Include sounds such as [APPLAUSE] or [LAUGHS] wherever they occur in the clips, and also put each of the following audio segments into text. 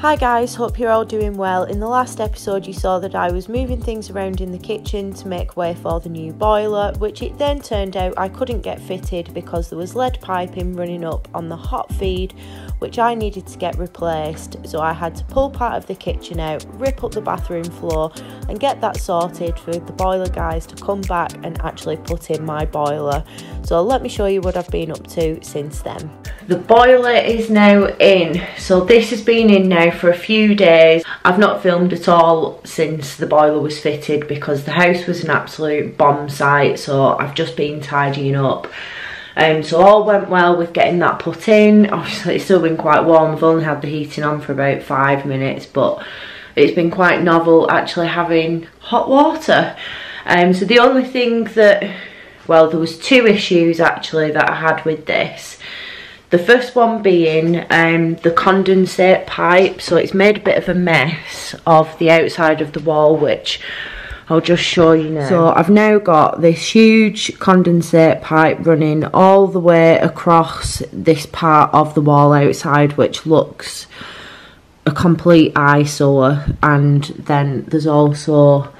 Hi guys, hope you're all doing well. In the last episode you saw that I was moving things around in the kitchen to make way for the new boiler, which it then turned out I couldn't get fitted because there was lead piping running up on the hot feed which I needed to get replaced. So I had to pull part of the kitchen out, rip up the bathroom floor and get that sorted for the boiler guys to come back and actually put in my boiler. So let me show you what I've been up to since then. The boiler is now in. So this has been in now for a few days. I've not filmed at all since the boiler was fitted because the house was an absolute bomb site so I've just been tidying up. Um, so all went well with getting that put in. Obviously it's still been quite warm. I've only had the heating on for about five minutes but it's been quite novel actually having hot water. Um, so the only thing that, well there was two issues actually that I had with this. The first one being um, the condensate pipe, so it's made a bit of a mess of the outside of the wall, which I'll just show you now. So I've now got this huge condensate pipe running all the way across this part of the wall outside, which looks a complete eyesore. And then there's also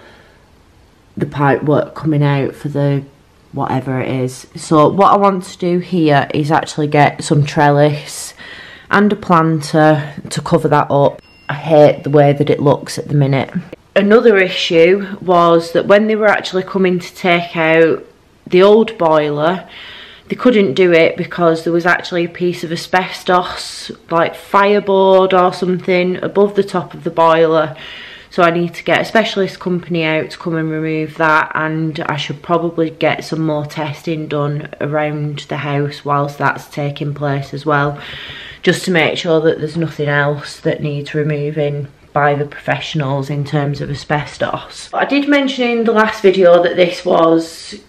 the pipe work coming out for the whatever it is. So what I want to do here is actually get some trellis and a planter to cover that up. I hate the way that it looks at the minute. Another issue was that when they were actually coming to take out the old boiler, they couldn't do it because there was actually a piece of asbestos, like fireboard or something, above the top of the boiler so I need to get a specialist company out to come and remove that and I should probably get some more testing done around the house whilst that's taking place as well. Just to make sure that there's nothing else that needs removing by the professionals in terms of asbestos. I did mention in the last video that this was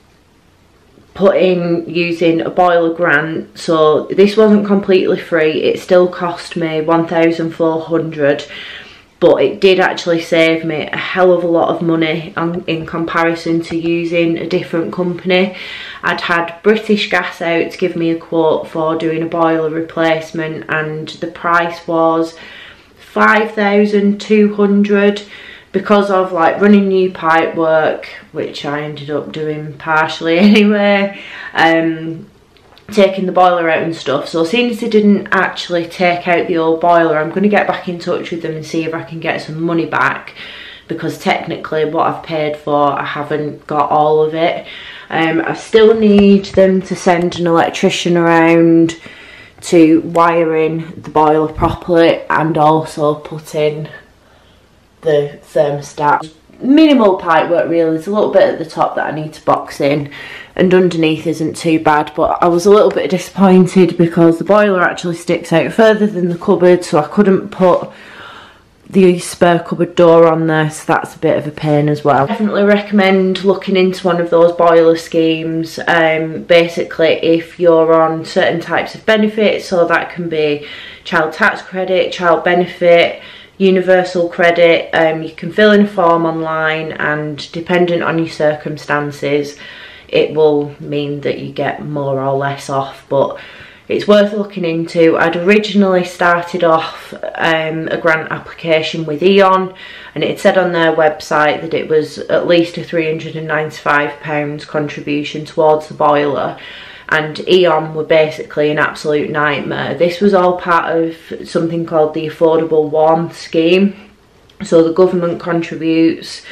put in using a boiler grant so this wasn't completely free it still cost me 1400 but it did actually save me a hell of a lot of money in comparison to using a different company. I'd had British Gas out to give me a quote for doing a boiler replacement and the price was 5,200 because of like running new pipe work which I ended up doing partially [LAUGHS] anyway um, taking the boiler out and stuff. So seeing as they didn't actually take out the old boiler, I'm going to get back in touch with them and see if I can get some money back because technically what I've paid for, I haven't got all of it. Um, I still need them to send an electrician around to wire in the boiler properly and also put in the thermostat. Minimal pipe work really, there's a little bit at the top that I need to box in and underneath isn't too bad but I was a little bit disappointed because the boiler actually sticks out further than the cupboard so I couldn't put the spare cupboard door on there so that's a bit of a pain as well. Definitely recommend looking into one of those boiler schemes um, basically if you're on certain types of benefits so that can be child tax credit, child benefit, universal credit um, you can fill in a form online and dependent on your circumstances it will mean that you get more or less off but it's worth looking into. I'd originally started off um, a grant application with E.ON and it said on their website that it was at least a £395 contribution towards the boiler and E.ON were basically an absolute nightmare. This was all part of something called the Affordable Warmth Scheme. So the government contributes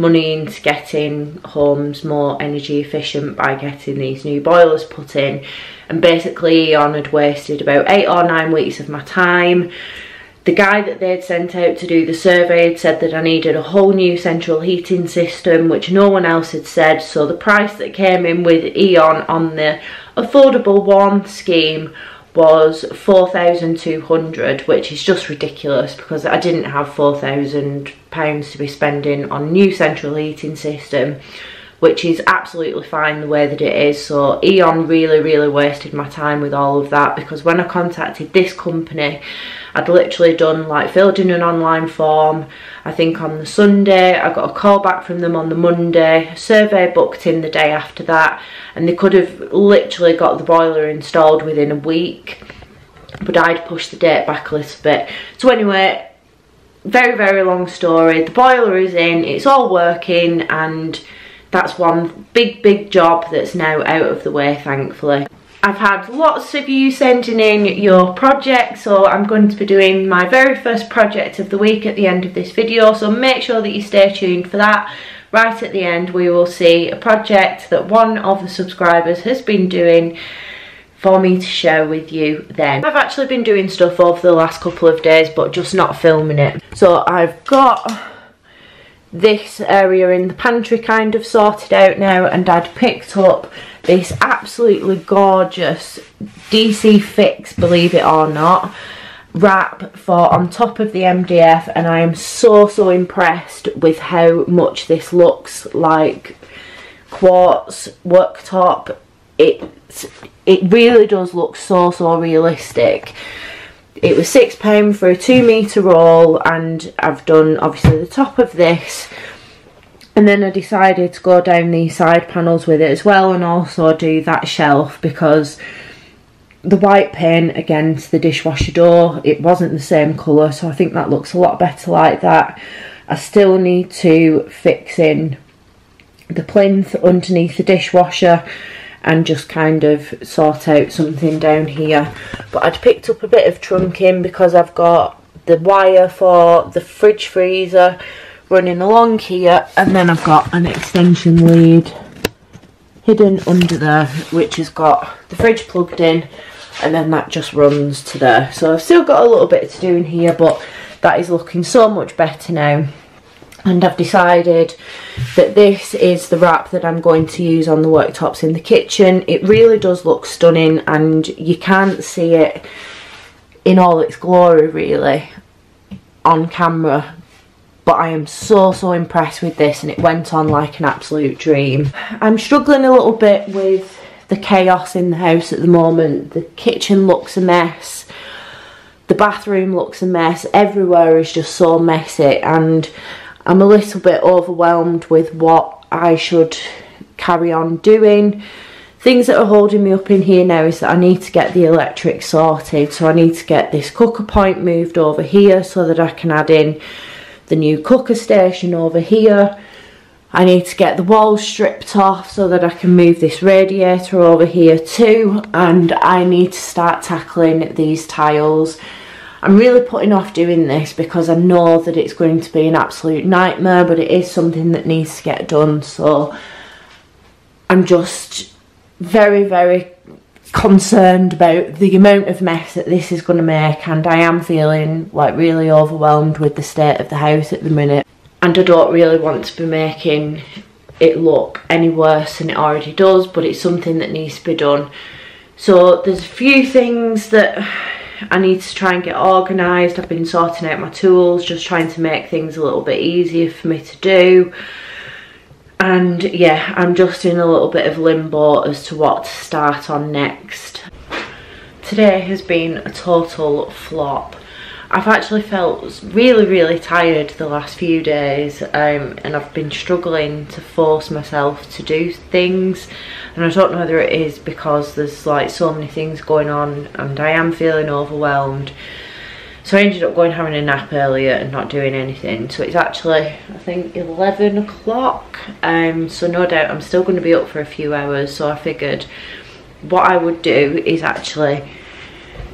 money into getting homes more energy efficient by getting these new boilers put in. And basically E.ON had wasted about eight or nine weeks of my time. The guy that they'd sent out to do the survey had said that I needed a whole new central heating system which no one else had said. So the price that came in with E.ON on the affordable warmth scheme was 4,200 which is just ridiculous because I didn't have 4,000 pounds to be spending on new central heating system which is absolutely fine the way that it is. So E.ON really really wasted my time with all of that because when I contacted this company I'd literally done like filled in an online form I think on the Sunday. I got a call back from them on the Monday. Survey booked in the day after that and they could have literally got the boiler installed within a week but I'd pushed the date back a little bit. So anyway very, very long story. The boiler is in, it's all working, and that's one big, big job that's now out of the way, thankfully. I've had lots of you sending in your projects so I'm going to be doing my very first project of the week at the end of this video so make sure that you stay tuned for that. Right at the end we will see a project that one of the subscribers has been doing for me to share with you then. I've actually been doing stuff over the last couple of days but just not filming it. So I've got this area in the pantry kind of sorted out now and I'd picked up this absolutely gorgeous DC Fix, believe it or not, wrap for on top of the MDF and I am so so impressed with how much this looks like quartz worktop. It, it really does look so so realistic it was six pound for a two meter roll and I've done obviously the top of this. And then I decided to go down these side panels with it as well and also do that shelf because the white paint against the dishwasher door it wasn't the same colour so I think that looks a lot better like that. I still need to fix in the plinth underneath the dishwasher and just kind of sort out something down here. But I'd picked up a bit of trunking because I've got the wire for the fridge freezer running along here and then I've got an extension lead hidden under there which has got the fridge plugged in and then that just runs to there. So I've still got a little bit to do in here but that is looking so much better now and I've decided that this is the wrap that I'm going to use on the worktops in the kitchen. It really does look stunning and you can't see it in all its glory really on camera but I am so so impressed with this and it went on like an absolute dream. I'm struggling a little bit with the chaos in the house at the moment. The kitchen looks a mess. The bathroom looks a mess. Everywhere is just so messy and I'm a little bit overwhelmed with what I should carry on doing. Things that are holding me up in here now is that I need to get the electric sorted. So I need to get this cooker point moved over here so that I can add in the new cooker station over here. I need to get the walls stripped off so that I can move this radiator over here too. And I need to start tackling these tiles I'm really putting off doing this because I know that it's going to be an absolute nightmare, but it is something that needs to get done. So I'm just very, very concerned about the amount of mess that this is going to make and I am feeling like really overwhelmed with the state of the house at the minute and I don't really want to be making it look any worse than it already does but it's something that needs to be done so there's a few things that I need to try and get organised. I've been sorting out my tools, just trying to make things a little bit easier for me to do. And yeah, I'm just in a little bit of limbo as to what to start on next. Today has been a total flop. I've actually felt really, really tired the last few days um, and I've been struggling to force myself to do things and I don't know whether it is because there's like so many things going on and I am feeling overwhelmed. So I ended up going having a nap earlier and not doing anything. So it's actually, I think, 11 o'clock. Um, so no doubt I'm still going to be up for a few hours. So I figured what I would do is actually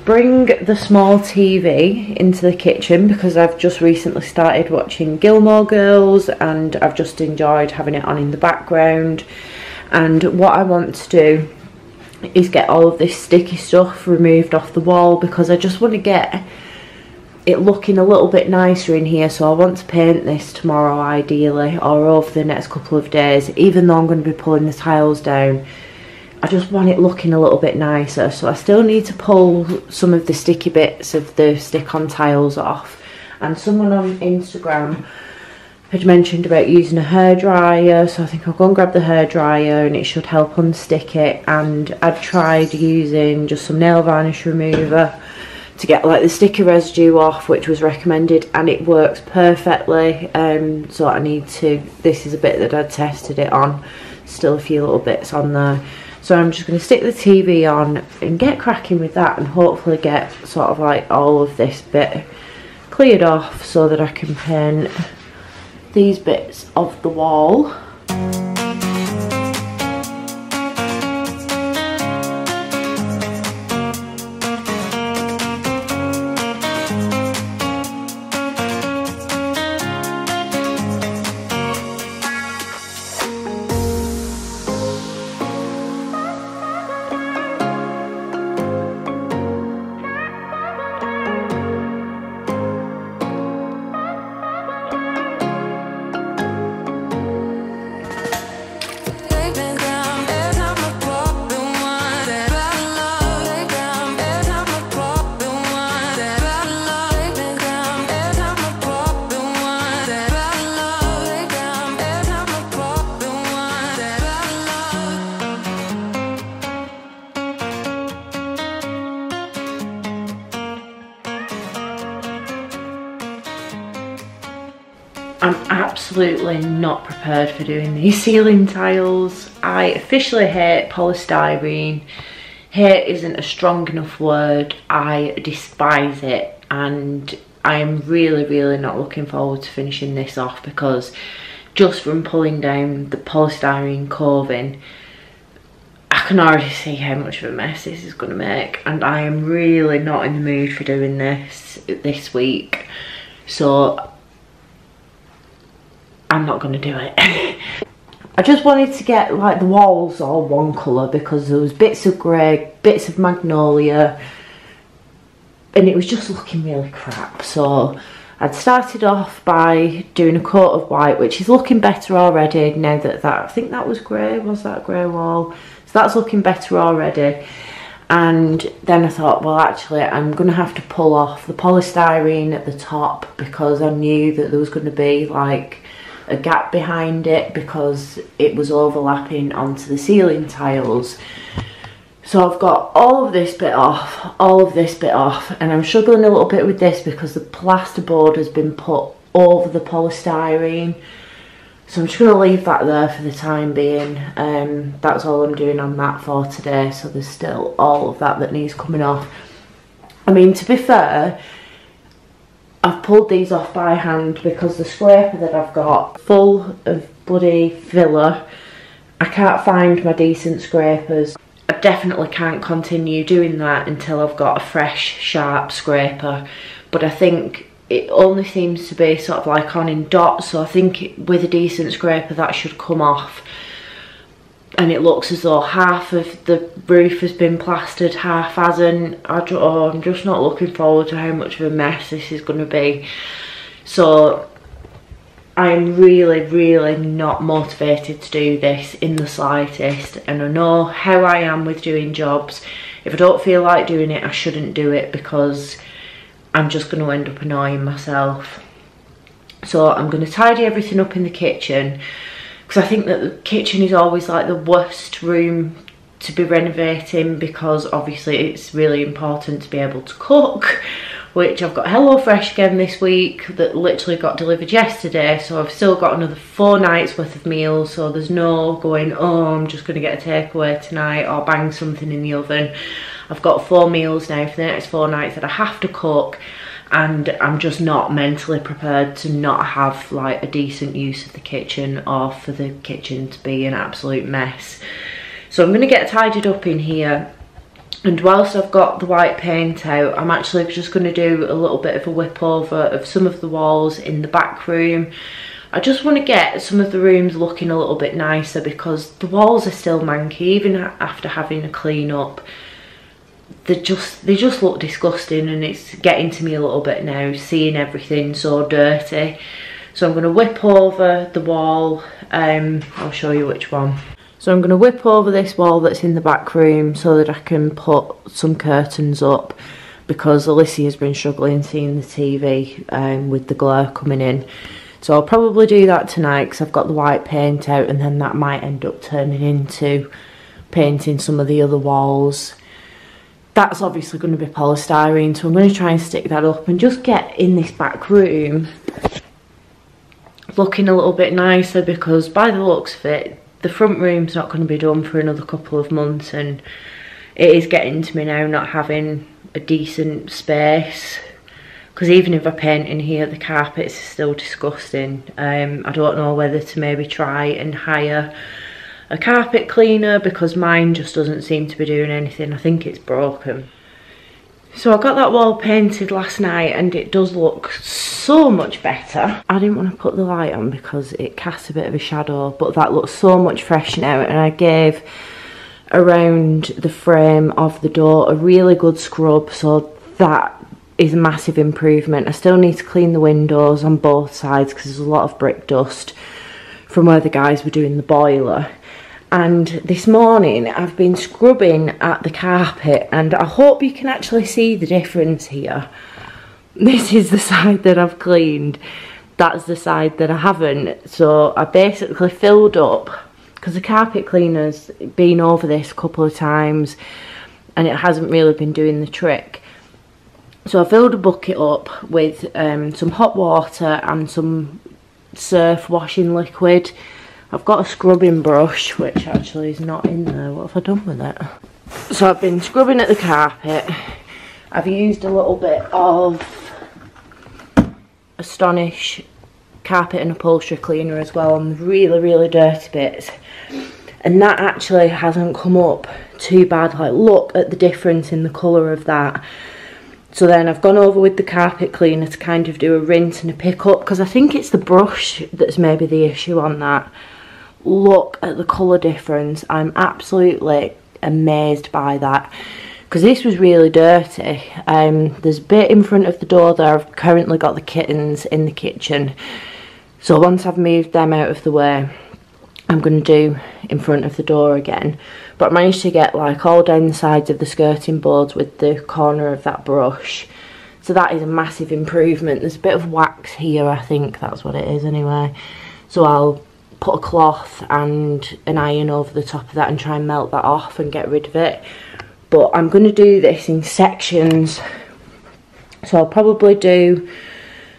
bring the small TV into the kitchen because I've just recently started watching Gilmore Girls and I've just enjoyed having it on in the background. And what I want to do is get all of this sticky stuff removed off the wall because I just want to get it looking a little bit nicer in here. So I want to paint this tomorrow ideally or over the next couple of days even though I'm going to be pulling the tiles down I just want it looking a little bit nicer. So I still need to pull some of the sticky bits of the stick-on tiles off. And someone on Instagram had mentioned about using a hairdryer. So I think I'll go and grab the hairdryer and it should help unstick it. And I'd tried using just some nail varnish remover to get like the sticky residue off which was recommended and it works perfectly um, so I need to this is a bit that I tested it on still a few little bits on there so I'm just going to stick the TV on and get cracking with that and hopefully get sort of like all of this bit cleared off so that I can paint these bits of the wall. I'm absolutely not prepared for doing these [LAUGHS] ceiling tiles. I officially hate polystyrene. Hate isn't a strong enough word. I despise it and I am really, really not looking forward to finishing this off because just from pulling down the polystyrene coving, I can already see how much of a mess this is going to make and I am really not in the mood for doing this this week. So I'm not going to do it. [LAUGHS] I just wanted to get like the walls all one colour because there was bits of grey, bits of magnolia and it was just looking really crap. So I'd started off by doing a coat of white which is looking better already now that that, I think that was grey, was that grey wall? So that's looking better already. And then I thought, well actually I'm to have to pull off the polystyrene at the top because I knew that there was going to be like a gap behind it because it was overlapping onto the ceiling tiles. So I've got all of this bit off, all of this bit off, and I'm struggling a little bit with this because the plasterboard has been put over the polystyrene. So I'm just going to leave that there for the time being. Um, that's all I'm doing on that for today. So there's still all of that that needs coming off. I mean, to be fair, I've pulled these off by hand because the scraper that I've got full of bloody filler. I can't find my decent scrapers. I definitely can't continue doing that until I've got a fresh sharp scraper but I think it only seems to be sort of like on in dots so I think with a decent scraper that should come off and it looks as though half of the roof has been plastered, half hasn't. I oh, I'm just not looking forward to how much of a mess this is going to be. So I'm really, really not motivated to do this in the slightest. And I know how I am with doing jobs. If I don't feel like doing it, I shouldn't do it because I'm just going to end up annoying myself. So I'm going to tidy everything up in the kitchen because I think that the kitchen is always like the worst room to be renovating because obviously it's really important to be able to cook which I've got HelloFresh again this week that literally got delivered yesterday so I've still got another four nights worth of meals so there's no going oh I'm just going to get a takeaway tonight or bang something in the oven. I've got four meals now for the next four nights that I have to cook and I'm just not mentally prepared to not have like a decent use of the kitchen or for the kitchen to be an absolute mess. So I'm going to get tidied up in here and whilst I've got the white paint out, I'm actually just going to do a little bit of a whip over of some of the walls in the back room. I just want to get some of the rooms looking a little bit nicer because the walls are still manky even after having a clean up they just they just look disgusting and it's getting to me a little bit now seeing everything so dirty. So I'm going to whip over the wall um, I'll show you which one. So I'm going to whip over this wall that's in the back room so that I can put some curtains up because Alicia has been struggling seeing the TV um, with the glare coming in. So I'll probably do that tonight because I've got the white paint out and then that might end up turning into painting some of the other walls that's obviously going to be polystyrene so I'm going to try and stick that up and just get in this back room looking a little bit nicer because by the looks of it the front room's not going to be done for another couple of months and it is getting to me now not having a decent space. Because even if I paint in here the carpets are still disgusting. Um, I don't know whether to maybe try and hire a carpet cleaner because mine just doesn't seem to be doing anything I think it's broken so I got that wall painted last night and it does look so much better. I didn't want to put the light on because it casts a bit of a shadow, but that looks so much fresh now. And I gave around the frame of the door a really good scrub, so that is a massive improvement. I still need to clean the windows on both sides because there's a lot of brick dust from where the guys were doing the boiler and this morning I've been scrubbing at the carpet and I hope you can actually see the difference here. [LAUGHS] This is the side that I've cleaned, that's the side that I haven't. So I basically filled up, because the carpet cleaner's been over this a couple of times and it hasn't really been doing the trick. So I filled a bucket up with um, some hot water and some surf washing liquid I've got a scrubbing brush, which actually is not in there. What have I done with it? So I've been scrubbing at the carpet. I've used a little bit of Astonish carpet and upholstery cleaner as well on the really, really dirty bits. And that actually hasn't come up too bad. Like, look at the difference in the colour of that. So then I've gone over with the carpet cleaner to kind of do a rinse and a pick up because I think it's the brush that's maybe the issue on that look at the colour difference. I'm absolutely amazed by that because this was really dirty. Um, there's a bit in front of the door there. I've currently got the kittens in the kitchen. So once I've moved them out of the way, I'm going to do in front of the door again. But I managed to get like all down the sides of the skirting boards with the corner of that brush. So that is a massive improvement. There's a bit of wax here, I think that's what it is anyway. So I'll put a cloth and an iron over the top of that and try and melt that off and get rid of it. But I'm going to do this in sections. So I'll probably do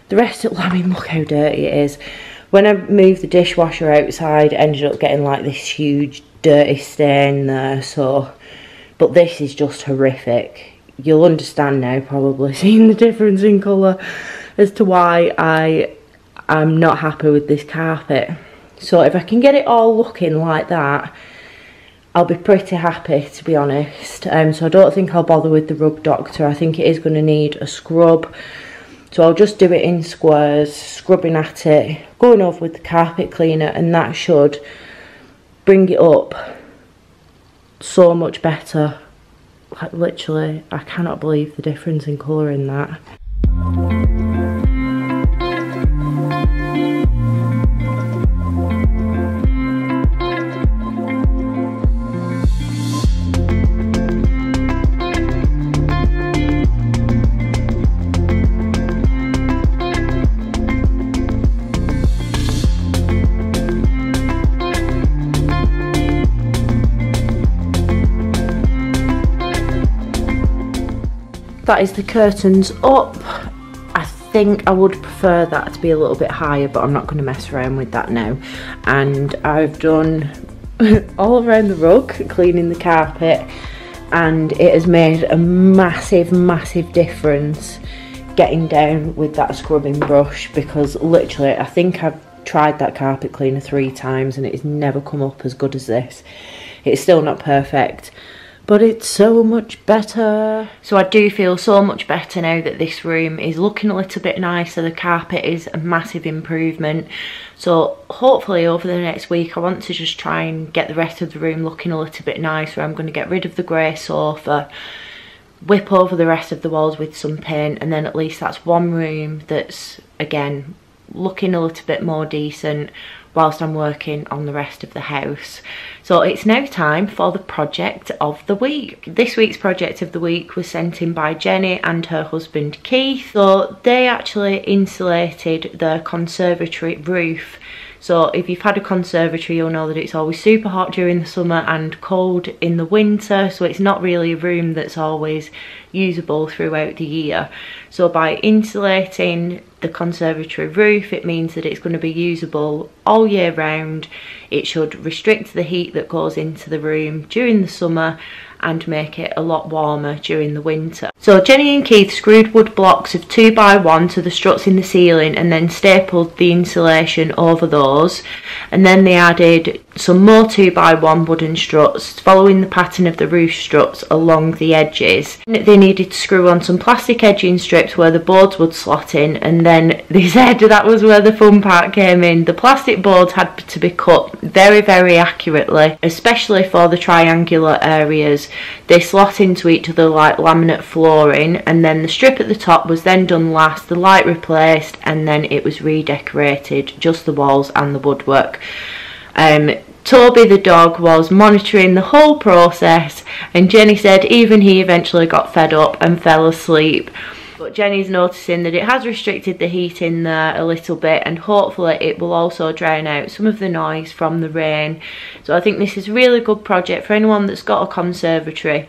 the rest of, [LAUGHS] I mean, look how dirty it is. When I moved the dishwasher outside, I ended up getting like this huge dirty stain there. So, but this is just horrific. You'll understand now, probably, [LAUGHS] seeing the difference in colour as to why I am not happy with this carpet. So if I can get it all looking like that, I'll be pretty happy to be honest. Um, so I don't think I'll bother with the rug doctor. I think it is going to need a scrub. So I'll just do it in squares, scrubbing at it, going over with the carpet cleaner and that should bring it up so much better. Like literally, I cannot believe the difference in colour in that. That is the curtains up. I think I would prefer that to be a little bit higher but I'm not going to mess around with that now. And I've done [LAUGHS] all around the rug cleaning the carpet and it has made a massive massive difference getting down with that scrubbing brush because literally I think I've tried that carpet cleaner three times and it's never come up as good as this. It's still not perfect but it's so much better. So I do feel so much better now that this room is looking a little bit nicer. The carpet is a massive improvement. So hopefully over the next week I want to just try and get the rest of the room looking a little bit nicer. I'm going to get rid of the grey sofa, whip over the rest of the walls with some paint and then at least that's one room that's again looking a little bit more decent whilst I'm working on the rest of the house. So it's now time for the project of the week. This week's project of the week was sent in by Jenny and her husband Keith. So they actually insulated the conservatory roof so if you've had a conservatory, you'll know that it's always super hot during the summer and cold in the winter. So it's not really a room that's always usable throughout the year. So by insulating the conservatory roof it means that it's going to be usable all year round. It should restrict the heat that goes into the room during the summer and make it a lot warmer during the winter. So Jenny and Keith screwed wood blocks of 2 by one to the struts in the ceiling and then stapled the insulation over those and then they added some more 2 by one wooden struts following the pattern of the roof struts along the edges. They needed to screw on some plastic edging strips where the boards would slot in and then they [LAUGHS] said that was where the fun part came in. The plastic boards had to be cut very very accurately especially for the triangular areas. They slot into each other like laminate flooring and then the strip at the top was then done last, the light replaced and then it was redecorated, just the walls and the woodwork. Um, Toby the dog was monitoring the whole process and Jenny said even he eventually got fed up and fell asleep. But Jenny's noticing that it has restricted the heat in there a little bit and hopefully it will also drown out some of the noise from the rain. So I think this is a really good project for anyone that's got a conservatory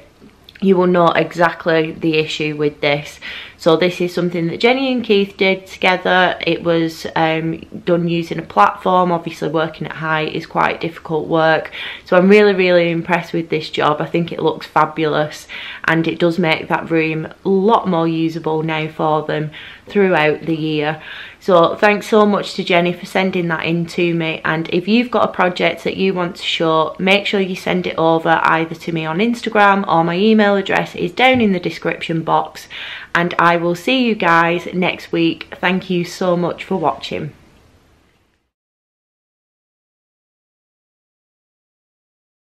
you will know exactly the issue with this. So this is something that Jenny and Keith did together. It was um, done using a platform. Obviously working at height is quite difficult work. So I'm really, really impressed with this job. I think it looks fabulous and it does make that room a lot more usable now for them throughout the year. So thanks so much to Jenny for sending that in to me and if you've got a project that you want to show make sure you send it over either to me on Instagram or my email address is down in the description box and I will see you guys next week. Thank you so much for watching.